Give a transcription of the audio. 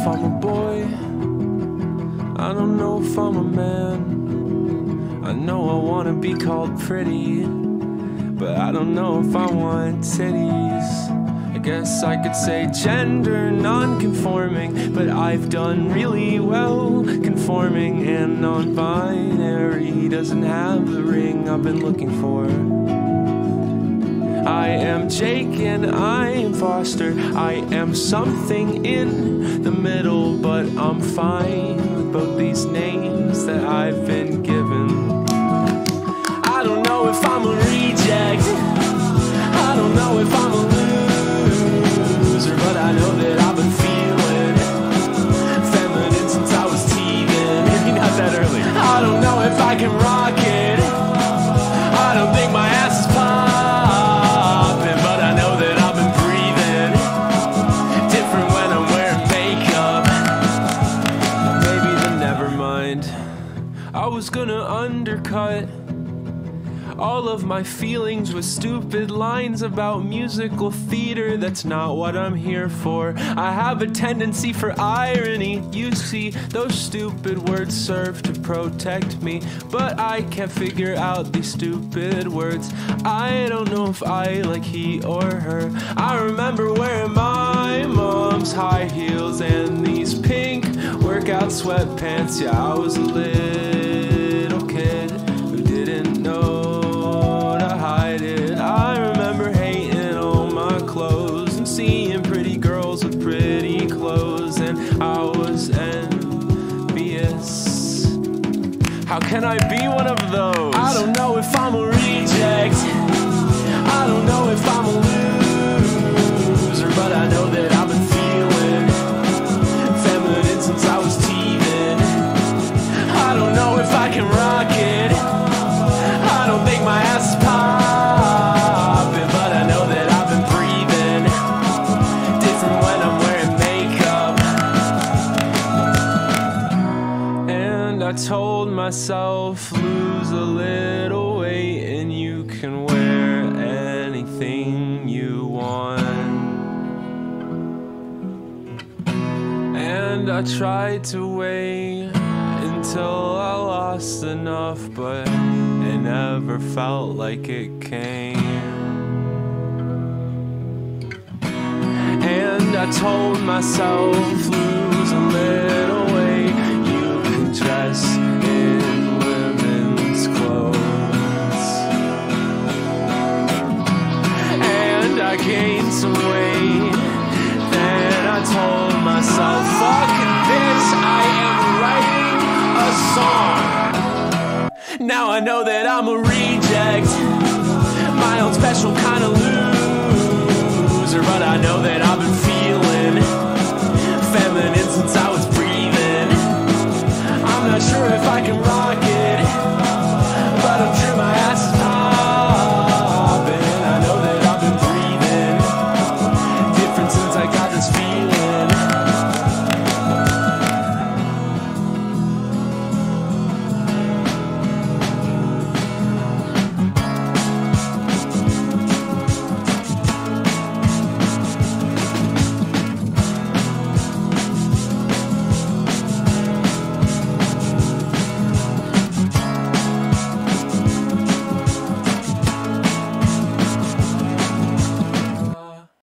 if I'm a boy. I don't know if I'm a man. I know I wanna be called pretty, but I don't know if I want titties. I guess I could say gender non-conforming, but I've done really well conforming and non-binary doesn't have the ring I've been looking for. I am Jake and I am Foster. I am something in the middle, but I'm fine with both these names that I've been given. I don't know if I'm a reject. I don't know if I'm a loser, but I know that I've been feeling feminine since I was teething. Maybe not that early. I don't know if I can rock it. I was gonna undercut all of my feelings with stupid lines about musical theater. That's not what I'm here for. I have a tendency for irony. You see, those stupid words serve to protect me, but I can't figure out these stupid words. I don't know if I like he or her. I remember wearing my mom's high heels and these pink workout sweatpants. Yeah, I was a and seeing pretty girls with pretty clothes, and I was envious. How can I be one of those? I don't know if I'm a reject. I don't know if I'm a loser, but I know that myself, lose a little weight, and you can wear anything you want. And I tried to wait until I lost enough, but it never felt like it came. And I told myself, some weight. Then I told myself, fuck this, I am writing a song. Now I know that I'm a reject, my own special kind of loser, but I know that